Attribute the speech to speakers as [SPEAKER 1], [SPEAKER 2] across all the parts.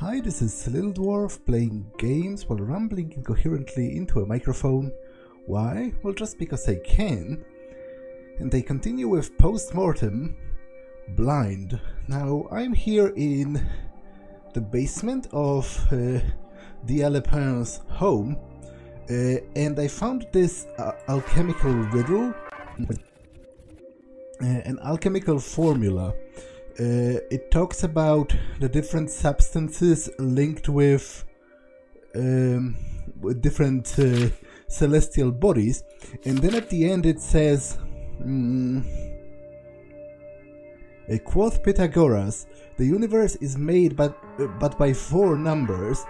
[SPEAKER 1] Hi, this is Little Dwarf playing games while rambling incoherently into a microphone. Why? Well, just because I can. And they continue with Post Mortem Blind. Now, I'm here in the basement of uh, the Alepin's home, uh, and I found this uh, alchemical riddle, uh, an alchemical formula. Uh, it talks about the different substances linked with, um, with different uh, celestial bodies, and then at the end it says, mm, uh, quoth Pythagoras, the universe is made but, uh, but by four numbers,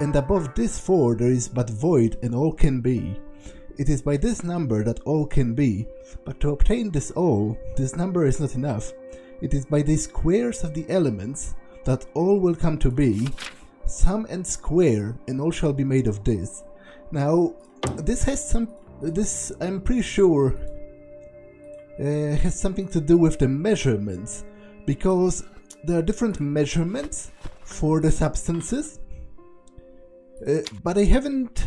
[SPEAKER 1] and above this four there is but void and all can be. It is by this number that all can be, but to obtain this all, this number is not enough. It is by the squares of the elements that all will come to be, sum and square, and all shall be made of this. Now, this has some, this I'm pretty sure uh, has something to do with the measurements, because there are different measurements for the substances, uh, but I haven't,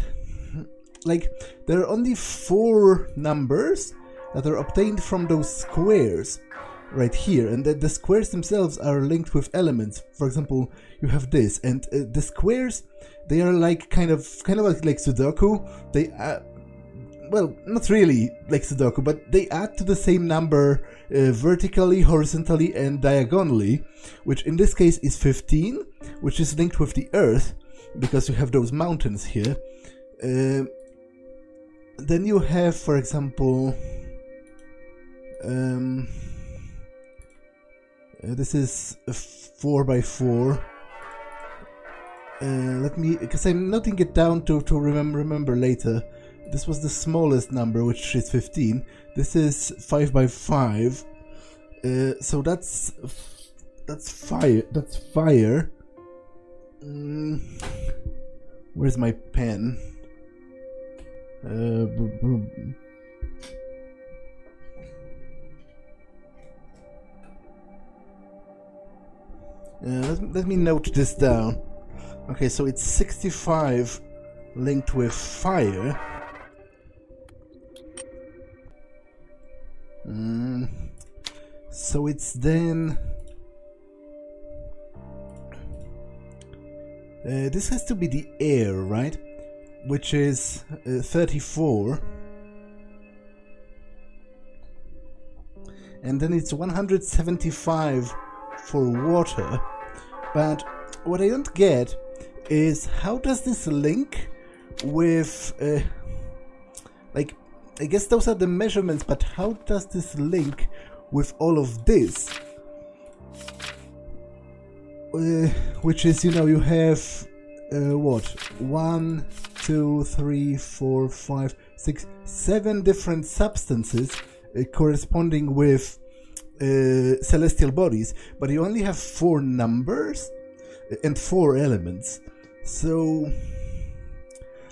[SPEAKER 1] like, there are only four numbers that are obtained from those squares right here. And the, the, squares themselves are linked with elements. For example you have this. And uh, the squares they are like kind of kind of like, like sudoku. They uh, well not really like sudoku but they add to the same number uh, vertically horizontally and diagonally which in this case is 15 which is linked with the earth because you have those mountains here. Uh, then you have for example um, uh, this is a 4 by 4 uh, let me, because I'm noting it down to, to remember, remember later. This was the smallest number, which is 15. This is 5 by 5 uh, so that's that's fire. That's fire. Mm, where's my pen? Uh, let, let me note this down. Okay, so it's 65 linked with fire. Mm. So it's then... Uh, this has to be the air, right? Which is uh, 34. And then it's 175 for water. But what I don't get is how does this link with uh, like I guess those are the measurements, but how does this link with all of this? Uh, which is, you know, you have uh, what? One, two, three, four, five, six, seven different substances uh, corresponding with uh, celestial bodies, but you only have four numbers and four elements. So,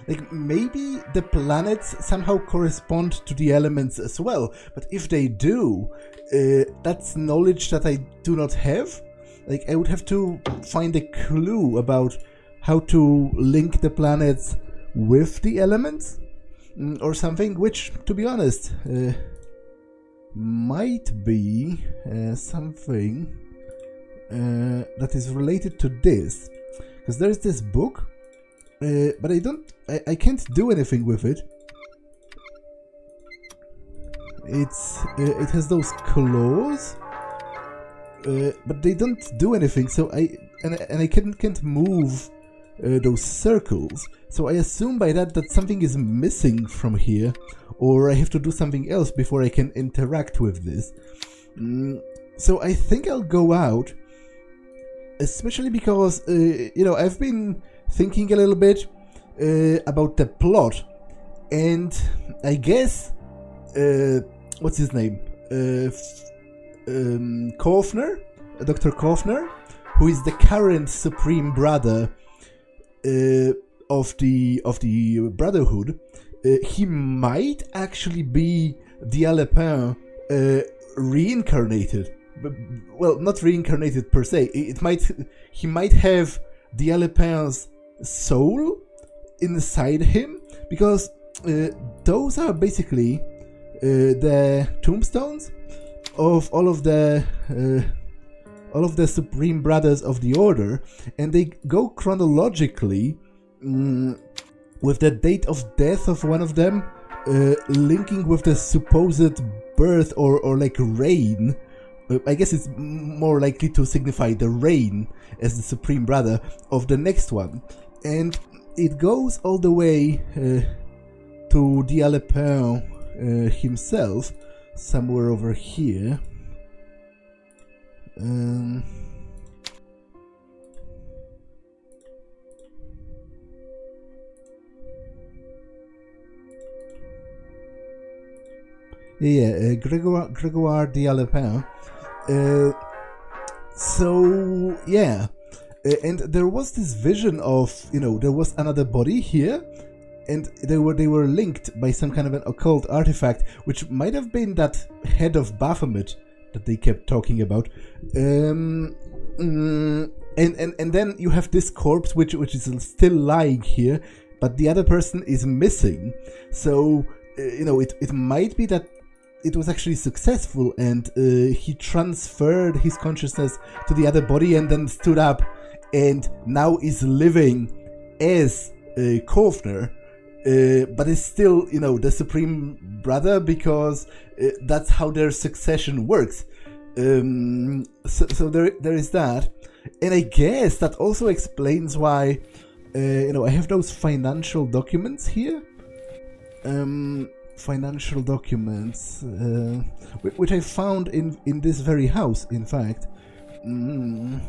[SPEAKER 1] like maybe the planets somehow correspond to the elements as well. But if they do, uh, that's knowledge that I do not have. Like I would have to find a clue about how to link the planets with the elements mm, or something. Which, to be honest. Uh, might be uh, something uh, that is related to this. Because there's this book uh, but I don't I, I can't do anything with it. It's uh, it has those claws uh, but they don't do anything. So I and, and I can't, can't move uh, those circles. So I assume by that that something is missing from here or I have to do something else before I can interact with this. Mm, so I think I'll go out, especially because, uh, you know, I've been thinking a little bit uh, about the plot, and I guess, uh, what's his name? Uh, um, Kaufner? Dr. Kaufner, who is the current Supreme Brother uh, of the of the Brotherhood, he might actually be the Alepin uh, reincarnated. Well, not reincarnated per se. It might he might have d'Alepin's soul inside him because uh, those are basically uh, the tombstones of all of the uh, all of the supreme brothers of the order and they go chronologically mm, with the date of death of one of them uh, linking with the supposed birth or, or like reign uh, I guess it's more likely to signify the reign as the supreme brother of the next one. And it goes all the way uh, to d'Alepin uh, himself somewhere over here. Um, yeah, uh, Gregoire, Gregoire d'Alepin. Uh, so, yeah. Uh, and there was this vision of, you know, there was another body here, and they were they were linked by some kind of an occult artifact, which might have been that head of Baphomet that they kept talking about. Um, mm, and, and and then you have this corpse which which is still lying here, but the other person is missing. So uh, you know it it might be that it was actually successful and uh, he transferred his consciousness to the other body and then stood up and now is living as uh, Kaufner uh, but is still, you know, the supreme brother because uh, that's how their succession works. Um, so, so there, there is that, and I guess that also explains why, uh, you know, I have those financial documents here. Um, financial documents, uh, which I found in in this very house. In fact. Mm.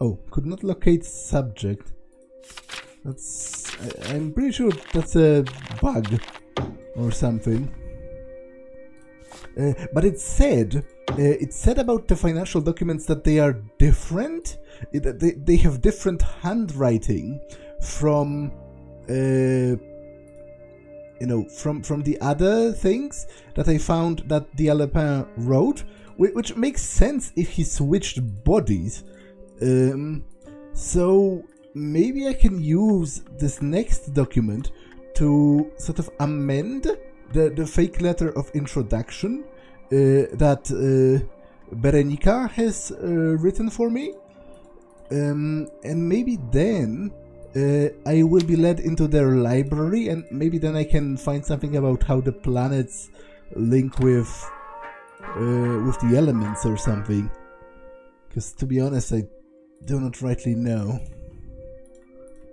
[SPEAKER 1] Oh, could not locate subject. That's... I, am pretty sure that's a bug or something. Uh, but it said, it said about the financial documents that they are different. It, they, they have different handwriting from, uh, you know, from, from the other things that I found that d'Alepin wrote, which makes sense if he switched bodies um, so maybe I can use this next document to sort of amend the, the fake letter of introduction uh, that uh, Berenica has uh, written for me. Um, and maybe then uh, I will be led into their library, and maybe then I can find something about how the planets link with uh, with the elements or something. Because to be honest, I do not rightly know.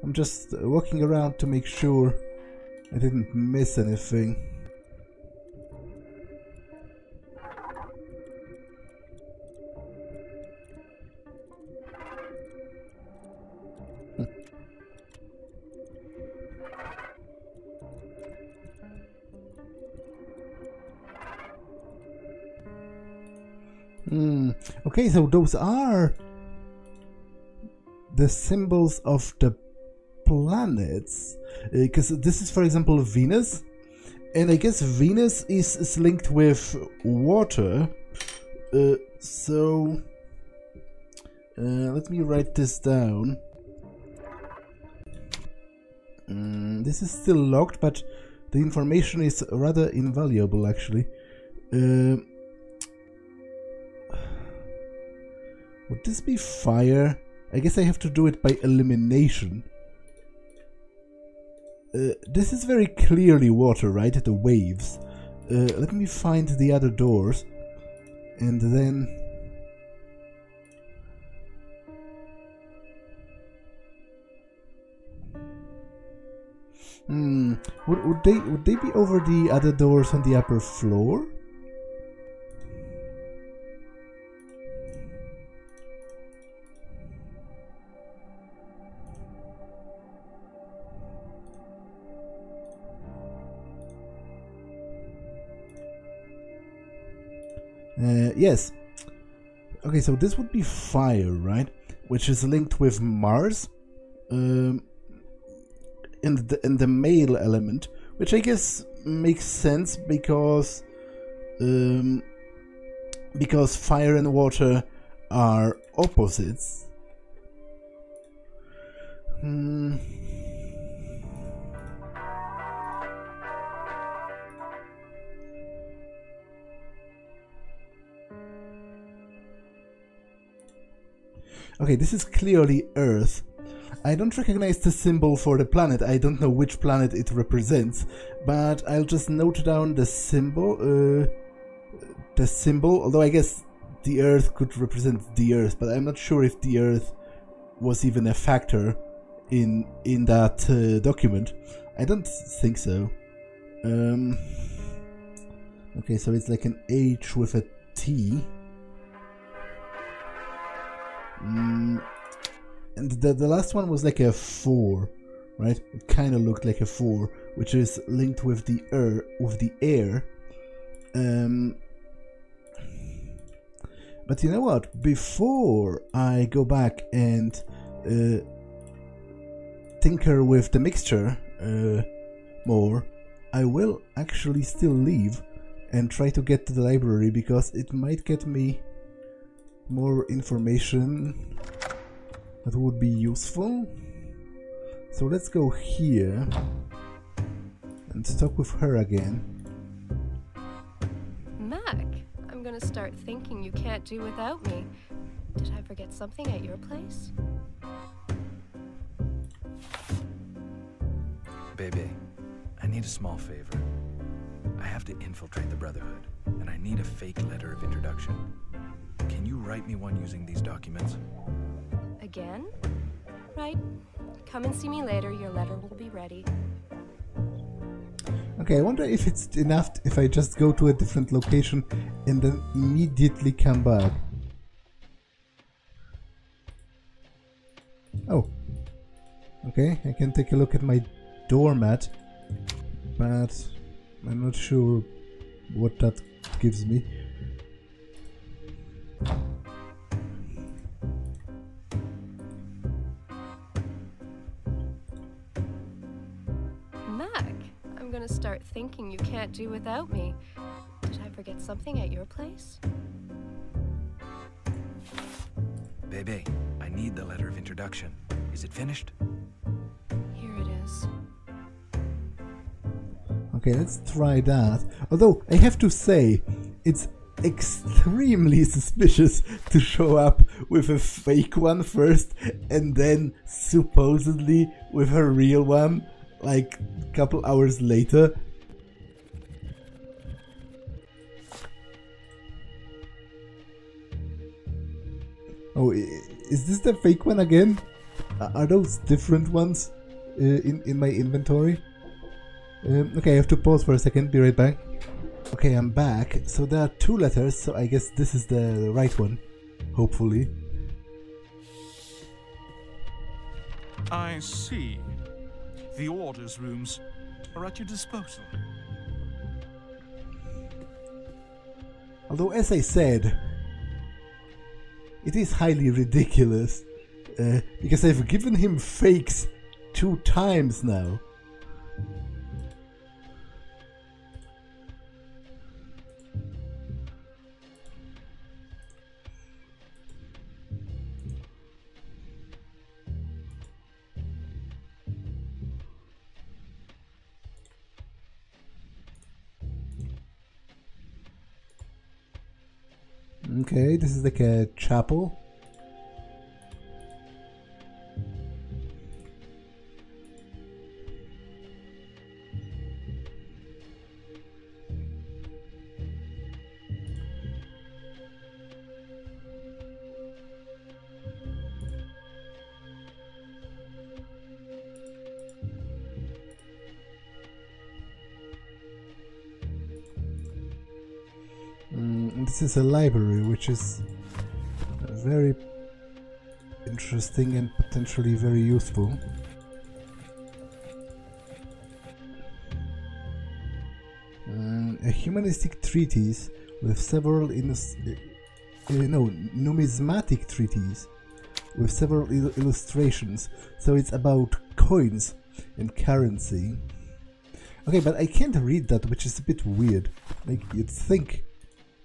[SPEAKER 1] I'm just walking around to make sure I didn't miss anything. Hmm. Okay, so those are the symbols of the planets. Because uh, this is for example Venus. And I guess Venus is, is linked with water. Uh, so uh, let me write this down. Mm, this is still locked but the information is rather invaluable actually. Uh, would this be fire I guess I have to do it by elimination. Uh, this is very clearly water, right? The waves. Uh, let me find the other doors. And then... Hmm, would, would they would they be over the other doors on the upper floor? Yes. Okay, so this would be fire, right? Which is linked with Mars. Um, the, and the male element, which I guess makes sense because um, because fire and water are opposites. Hmm. Okay, this is clearly Earth. I don't recognize the symbol for the planet, I don't know which planet it represents, but I'll just note down the symbol, uh, the symbol, although I guess the Earth could represent the Earth, but I'm not sure if the Earth was even a factor in in that uh, document. I don't think so. Um, okay, so it's like an H with a T. Mm, and the, the last one was like a 4, right? It kind of looked like a 4, which is linked with the air, with the air. Um, but you know what? Before I go back and uh, tinker with the mixture uh, more, I will actually still leave and try to get to the library because it might get me more information that would be useful. So let's go here and talk with her again.
[SPEAKER 2] Mac, I'm gonna start thinking you can't do without me. Did I forget something at your place?
[SPEAKER 3] Baby, I need a small favor. I have to infiltrate the Brotherhood, and I need a fake letter of introduction. Can you write me one using these documents?
[SPEAKER 2] Again? Right. Come and see me later. Your letter will be ready.
[SPEAKER 1] Okay, I wonder if it's enough if I just go to a different location and then immediately come back. Oh. Okay, I can take a look at my doormat, but I'm not sure what that gives me.
[SPEAKER 2] Mac, I'm gonna start thinking you can't do without me. Did I forget something at your place?
[SPEAKER 3] Baby, I need the letter of introduction. Is it finished?
[SPEAKER 2] Here it is.
[SPEAKER 1] Okay, let's try that. Although, I have to say, it's extremely suspicious to show up with a fake one first and then supposedly with a real one like a couple hours later. Oh, is this the fake one again? Are those different ones uh, in, in my inventory? Um, okay, I have to pause for a second, be right back. Okay, I'm back. So there are two letters, so I guess this is the right one. Hopefully.
[SPEAKER 4] I see. The orders rooms are at your disposal.
[SPEAKER 1] Although, as I said, it is highly ridiculous uh, because I've given him fakes two times now. Okay, this is like a chapel. This is a library, which is very interesting and potentially very useful. Um, a humanistic treatise with several uh, uh, no numismatic treatise with several il- illustrations. So it's about coins and currency. Okay, but I can't read that, which is a bit weird. Like, you'd think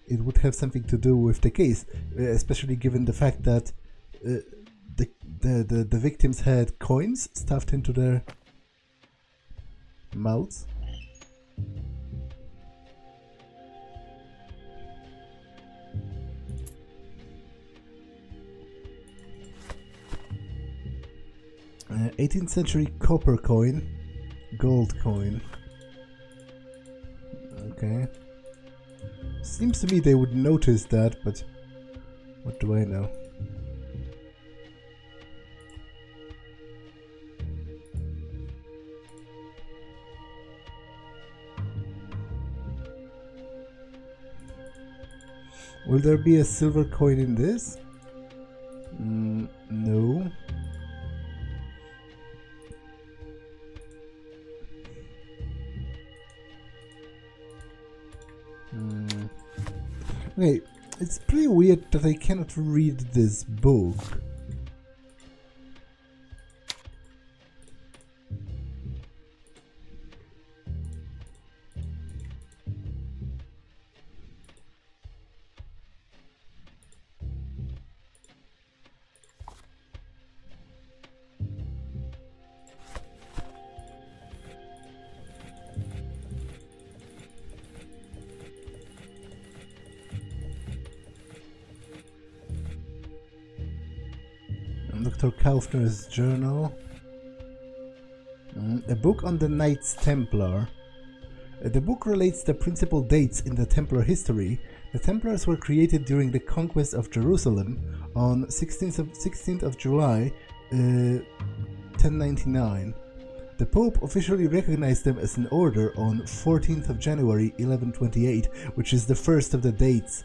[SPEAKER 1] it would have something to do with the case, uh, especially given the fact that uh, the, the, the, the victims had coins stuffed into their mouths. Uh, 18th century copper coin, gold coin. Okay. Seems to me they would notice that, but what do I know? Will there be a silver coin in this? Mm, no. Okay, it's pretty weird that I cannot read this book. Dr. Kaufner's journal. Mm, a book on the Knights Templar. Uh, The book relates the principal dates in the Templar history. The Templars were created during the conquest of Jerusalem on 16th of, 16th of July, uh, 1099. The Pope officially recognized them as an order on 14th of January 1128, which is the first of the dates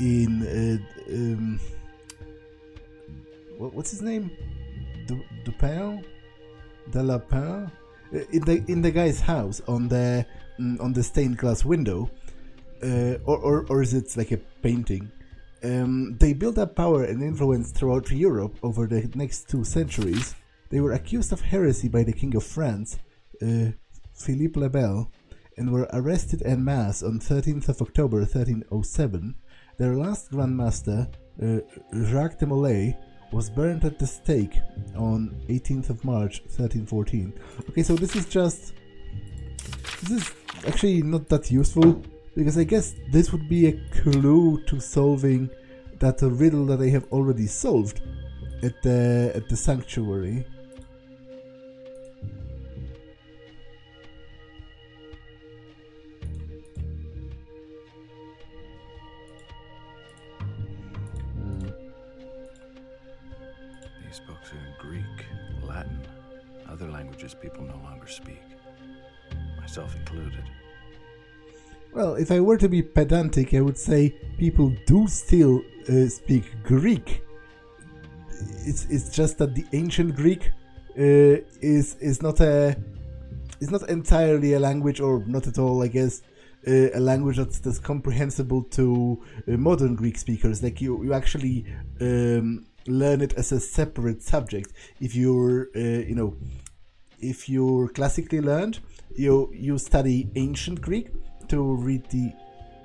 [SPEAKER 1] in uh, um, what's his name? Du, Dupin? Delapin? Uh, In the in the guy's house on the mm, on the stained glass window, uh, or, or or is it like a painting? Um, they built up power and influence throughout Europe over the next two centuries. They were accused of heresy by the King of France, uh, Philippe le Bel, and were arrested en masse on 13th of October 1307. Their last Grand Master, uh, Jacques de Molay, was burned at the stake on 18th of March 1314. Okay, so this is just this is actually not that useful because I guess this would be a clue to solving that riddle that I have already solved at the at the sanctuary.
[SPEAKER 3] Speak, myself included.
[SPEAKER 1] Well, if I were to be pedantic, I would say people do still uh, speak Greek. It's it's just that the ancient Greek uh, is is not a is not entirely a language, or not at all, I guess, uh, a language that's, that's comprehensible to uh, modern Greek speakers. Like you, you actually um, learn it as a separate subject. If you're, uh, you know, if you're classically learned, you you study ancient Greek to read the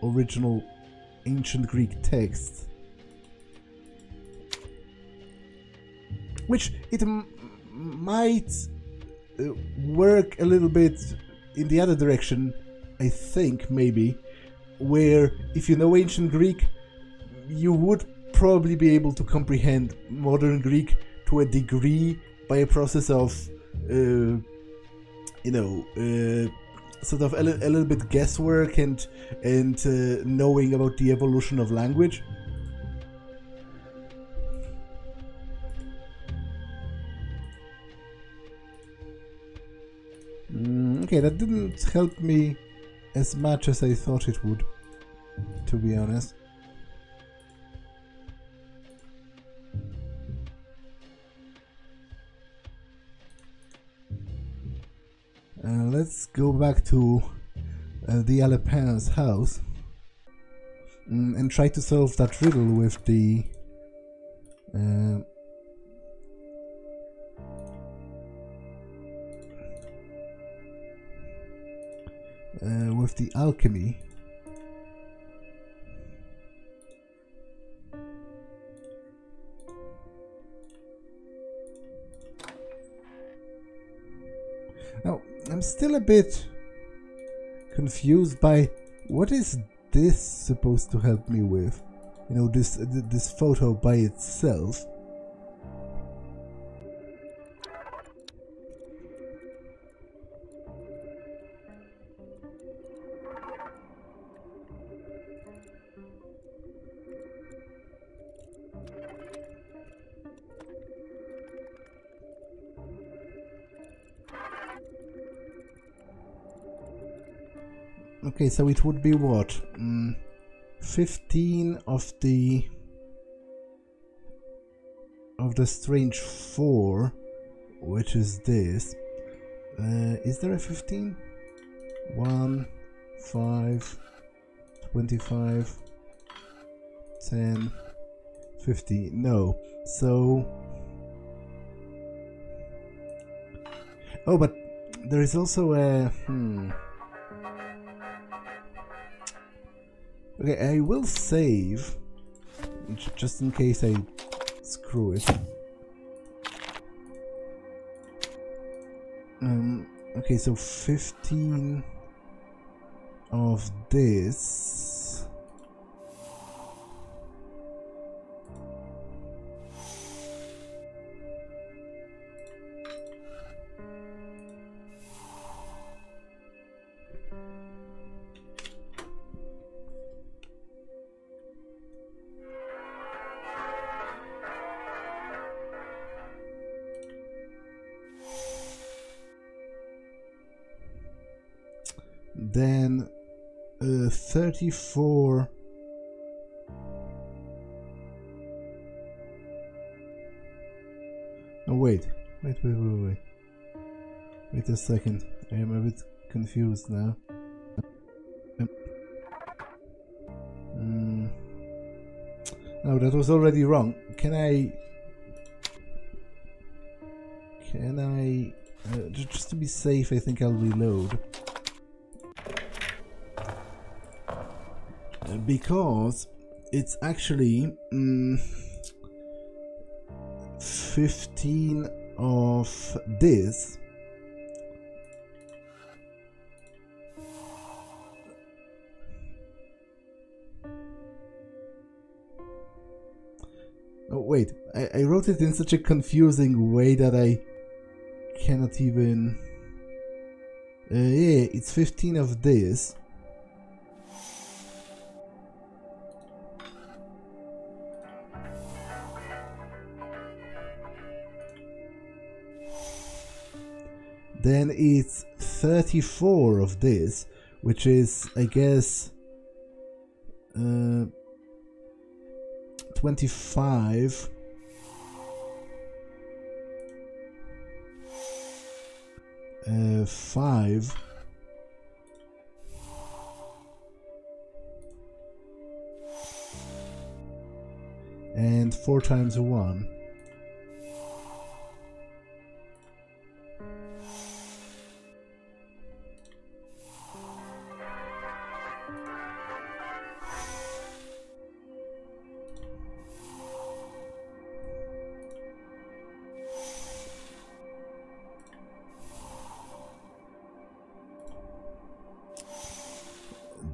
[SPEAKER 1] original ancient Greek text. Which it might uh, work a little bit in the other direction, I think, maybe, where if you know ancient Greek, you would probably be able to comprehend modern Greek to a degree by a process of, you know, uh, sort of a, li- a little bit guesswork and and uh, knowing about the evolution of language. Mm, okay, that didn't help me as much as I thought it would, to be honest. Uh, let's go back to uh, the Alepin's house mm, and try to solve that riddle with the. Uh, with the alchemy. Still a bit confused by what is this supposed to help me with? You know, this this photo by itself. Okay, so it would be what? Mm, 15 of the of the strange 4 which is this. Uh, is there a 15 1 5 25 10 50 no so oh but there is also a hmm Okay, I will save just in case I screw it. Um, okay, so 15 of this. 34 Oh wait, wait, wait, wait, wait. Wait a second. I am a bit confused now. Mm. No, that was already wrong. Can I... Can I... Uh, just to be safe, I think I'll reload. Because it's actually... Mm, 15 of this Oh wait, I, I wrote it in such a confusing way that I cannot even... Uh, yeah, it's 15 of this. Then it's 34 of this, which is, I guess, uh, 25 uh, 5 and 4 times 1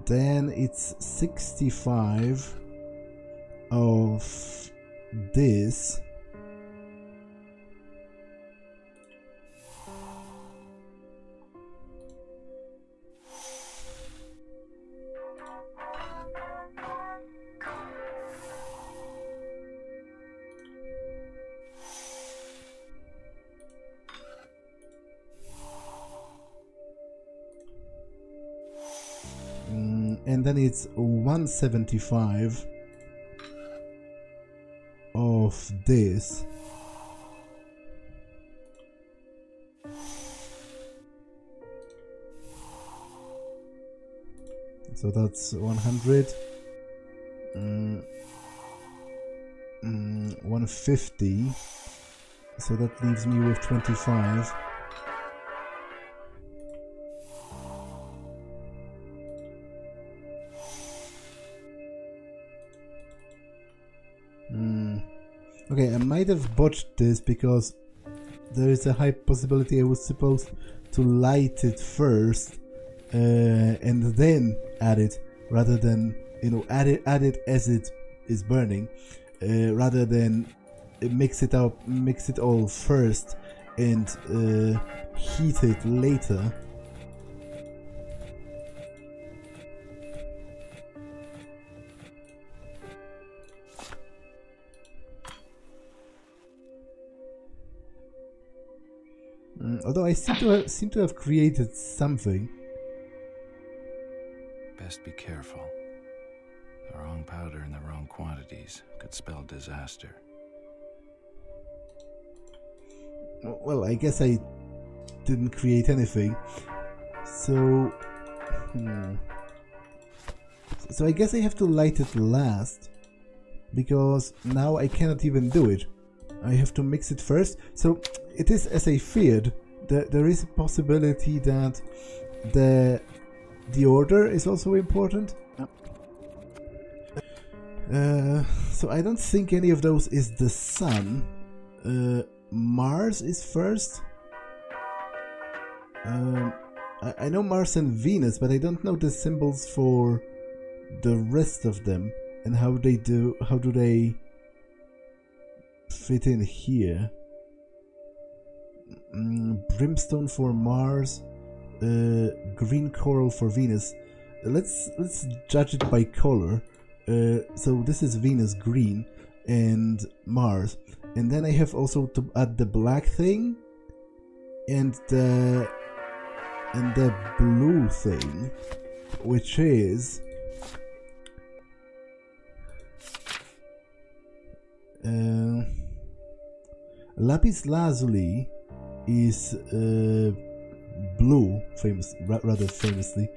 [SPEAKER 1] then it's 65 of this it's 175 of this. So that's 100 mm, mm, 150 so that leaves me with 25 Okay, I might have botched this because there is a high possibility I was supposed to light it first uh, and then add it rather than you know add it add it as it is burning uh, rather than mix it up mix it all first and uh, heat it later although I seem to have, seem to have created something.
[SPEAKER 3] Best be careful. The wrong powder in the wrong quantities could spell disaster.
[SPEAKER 1] Well, I guess I didn't create anything. So, hmm. So I guess I have to light it last. Because now I cannot even do it. I have to mix it first. So it is as I feared. That there is a possibility that the the order is also important. Uh, so I don't think any of those is the sun. Uh, Mars is first. Um, I, I know Mars and Venus, but I don't know the symbols for the rest of them and how they do. How do they fit in here? Mm, brimstone for Mars, uh, green coral for Venus. Let's let's judge it by color. Uh, so this is Venus green and Mars, and then I have also to add the black thing and the and the blue thing, which is uh, lapis lazuli is uh, blue, famous ra rather famously.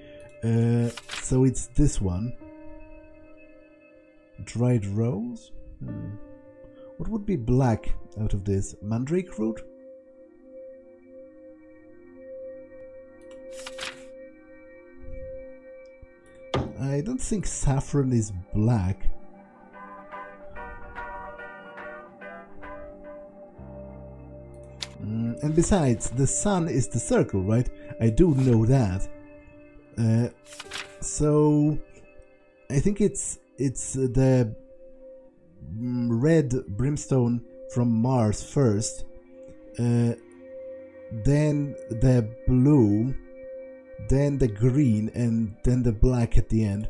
[SPEAKER 1] Uh, so it's this one. Dried rose. Hmm. What would be black out of this? Mandrake root. I don't think saffron is black. And besides, the sun is the circle, right? I do know that. Uh, so I think it's it's the red brimstone from Mars first, uh, then the blue, then the green, and then the black at the end.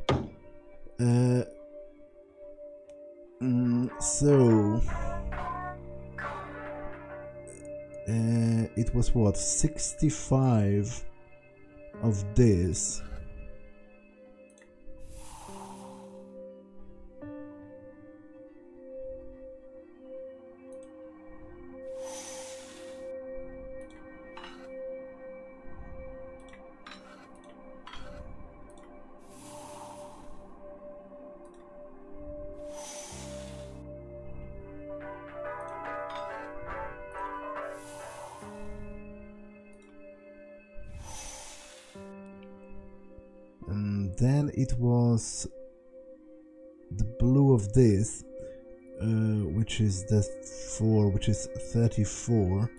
[SPEAKER 1] Uh, mm, so uh, it was what? 65 of this the 4 which is 34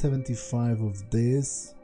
[SPEAKER 1] 75 of this.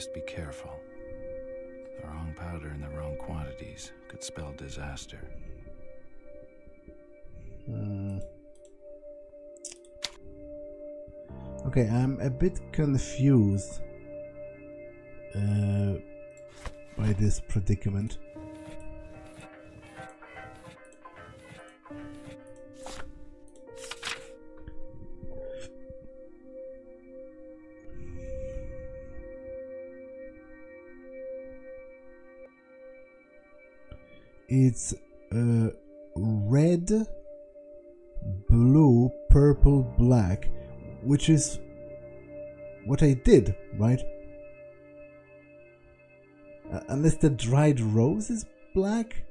[SPEAKER 3] Best be careful. The wrong powder in the wrong quantities could spell disaster.
[SPEAKER 1] Hmm. Okay, I'm a bit confused uh, by this predicament. It's uh, red, blue, purple, black, which is what I did, right? Uh, unless the dried rose is black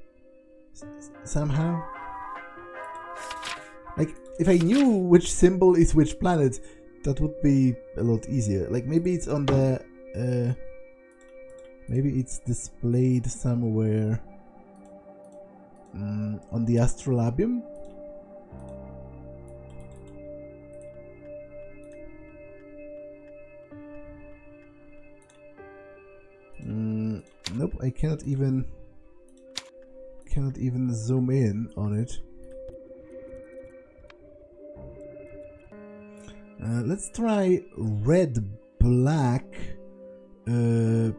[SPEAKER 1] s- somehow. Like, if I knew which symbol is which planet, that would be a lot easier. Like, maybe it's on the. Uh, maybe it's displayed somewhere mm, on the astrolabium. Mm, nope, I cannot even cannot even zoom in on it. Uh, let's try red, black, uh,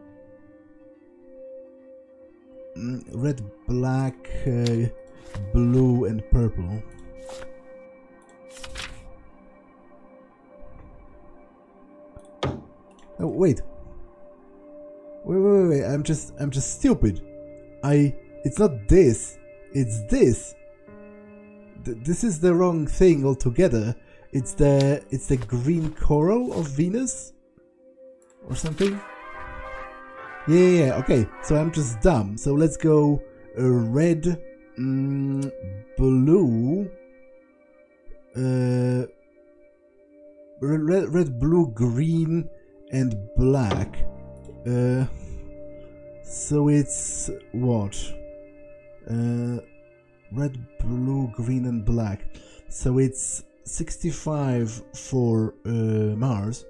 [SPEAKER 1] red, black, uh, blue, and purple. Oh wait, wait, wait, wait, wait! I'm just, I'm just stupid. I, it's not this, it's this. Th- this is the wrong thing altogether. It's the, it's the green coral of Venus, or something. Yeah, yeah, yeah, okay. So I'm just dumb. So let's go uh, red, mm, blue, uh, red, red, blue, green, and black. Uh, so it's what? Uh, red, blue, green, and black. So it's 65 for uh, Mars.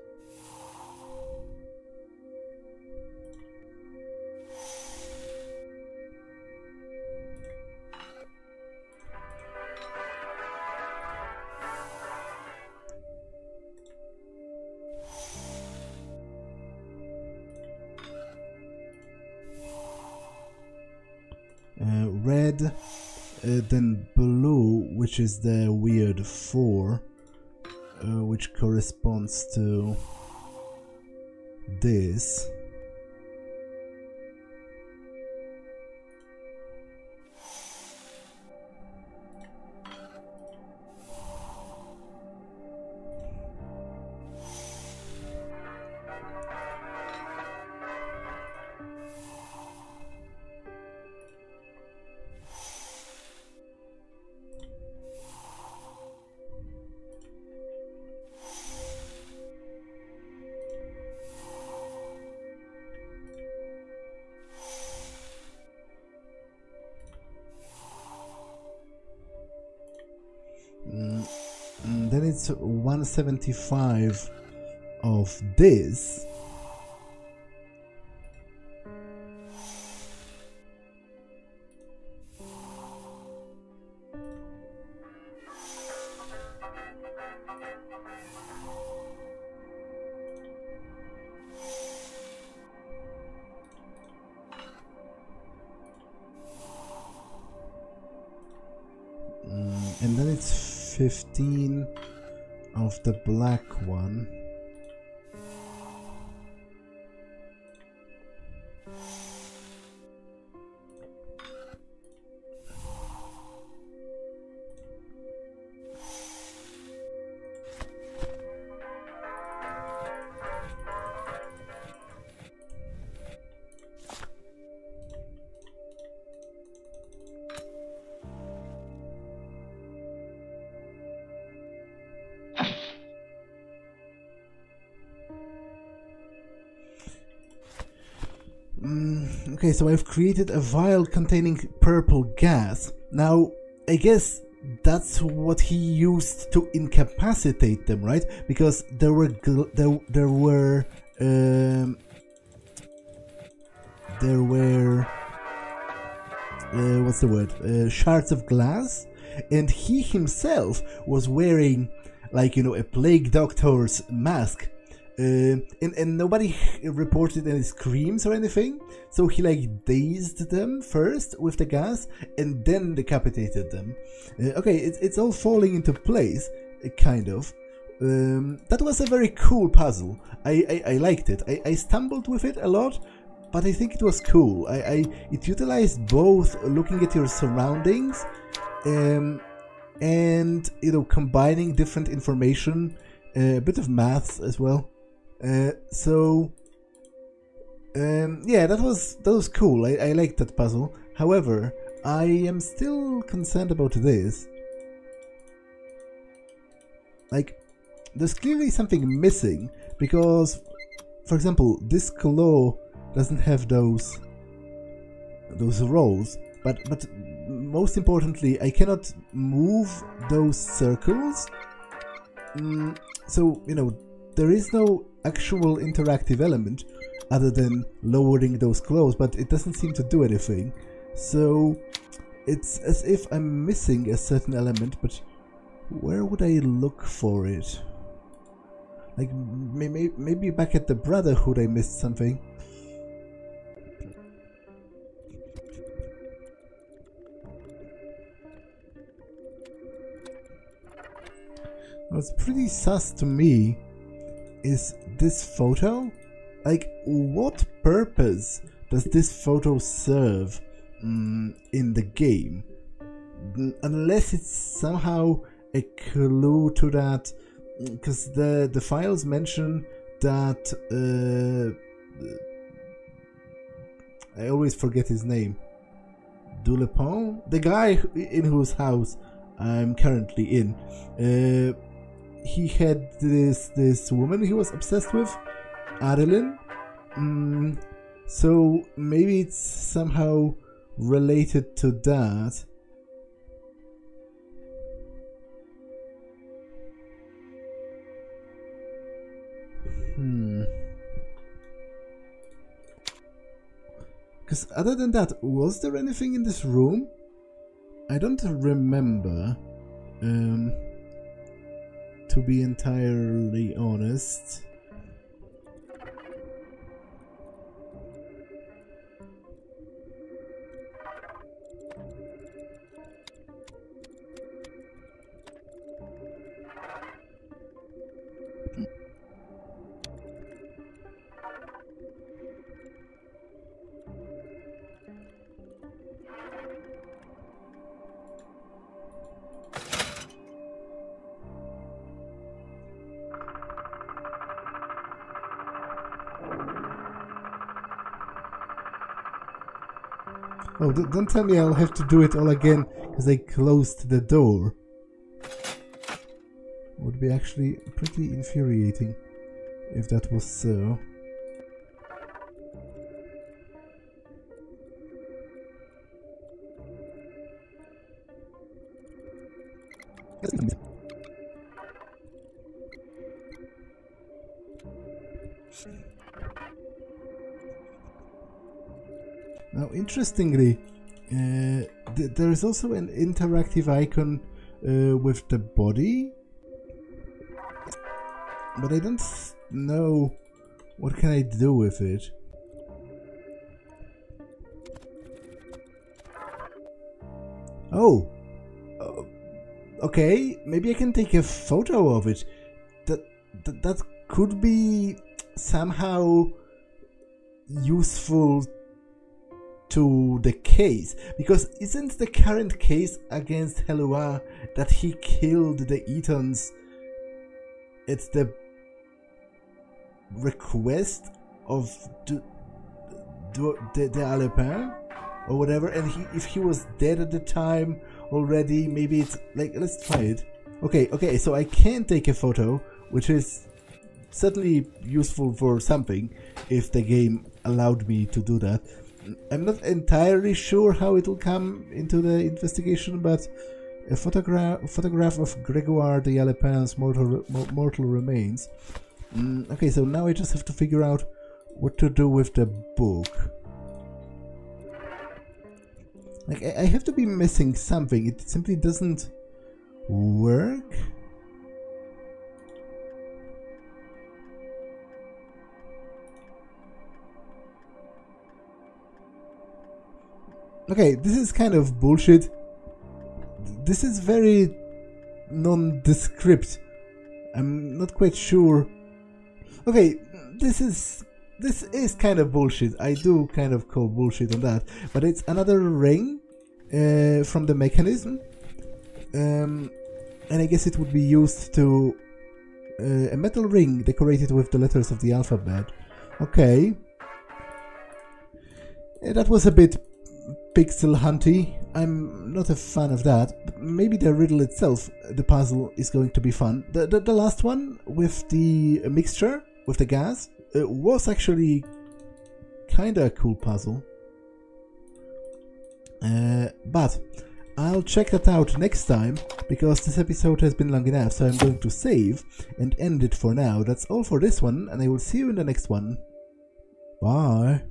[SPEAKER 1] Then blue, which is the weird four, uh, which corresponds to this. get 175 of this. Mm, and then it's 15 of the black one. Okay, so I've created a vial containing purple gas. Now, I guess that's what he used to incapacitate them, right? Because there were there there were um, there were uh, what's the word? Uh, shards of glass, and he himself was wearing like you know a plague doctor's mask uh, and, and nobody reported any screams or anything. So he like dazed them first with the gas and then decapitated them. Uh, okay it, it's all falling into place uh, kind of. Um, that was a very cool puzzle. I i, I liked it. I, I stumbled with it a lot but i think it was cool. I, I it utilized both looking at your surroundings um, and you know combining different information uh, a bit of maths as well uh, so um, yeah, that was that was cool. I, I liked that puzzle. However, I am still concerned about this. Like, there's clearly something missing because, for example, this claw doesn't have those those rolls. But but most importantly, I cannot move those circles. Mm, so you know, there is no actual interactive element other than lowering those clothes, but it doesn't seem to do anything. So it's as if I'm missing a certain element, but where would I look for it? Like maybe back at the Brotherhood I missed something. What's pretty sus to me is this photo? Like, what purpose does this photo serve mm, in the game? Unless it's somehow a clue to that, because the the files mention that uh, I always forget his name. Dulepont, the guy in whose house I'm currently in. Uh, he had this this woman he was obsessed with, Adeline. Mm, so maybe it's somehow related to that. Hmm. Because other than that, was there anything in this room? I don't remember. Um to be entirely honest. Don't tell me I'll have to do it all again because I closed the door. Would be actually pretty infuriating if that was so. Now, interestingly, there is also an interactive icon uh, with the body, but I don't know what can I do with it. Oh, uh, okay, maybe I can take a photo of it. That that, that could be somehow useful to the case. Because isn't the current case against Helua that he killed the Etons? It's the request of the the, the Alepin or whatever and he if he was dead at the time already maybe it's like let's try it. Okay okay so I can take a photo which is certainly useful for something if the game allowed me to do that I'm not entirely sure how it will come into the investigation, but a photograph photograph of Gregoire d'Alepin's mortal, mortal remains. Mm, okay, so now I just have to figure out what to do with the book. Like, I, I have to be missing something. It simply doesn't work. Okay, this is kind of bullshit. This is very nondescript. I'm not quite sure. Okay, this is this is kind of bullshit. I do kind of call bullshit on that, but it's another ring uh, from the mechanism, um, and I guess it would be used to uh, a metal ring decorated with the letters of the alphabet. Okay, uh, that was a bit pixel hunty. I'm not a fan of that. Maybe the riddle itself, the puzzle, is going to be fun. The, the, the last one with the mixture, with the gas, uh, was actually kinda a cool puzzle. Uh, but I'll check that out next time because this episode has been long enough, so I'm going to save and end it for now. That's all for this one, and I will see you in the next one. Bye.